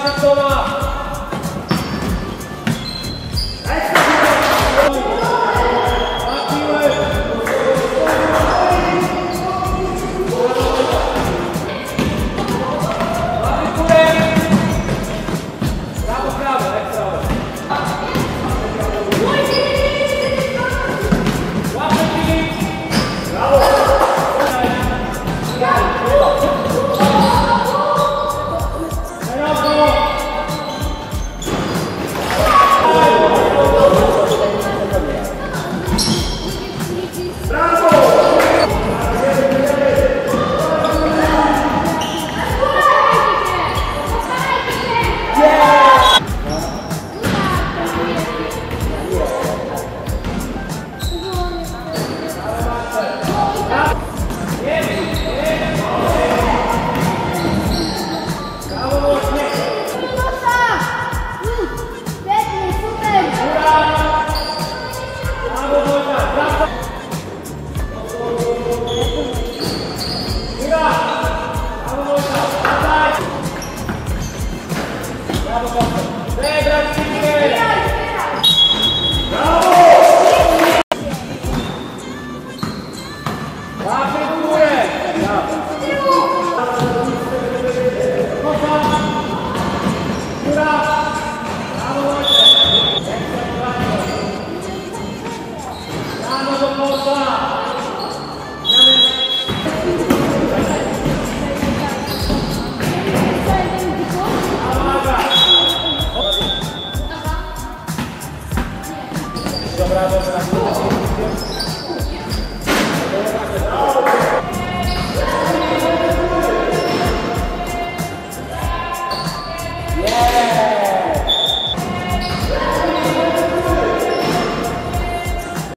さんどうも Bravo, Costa.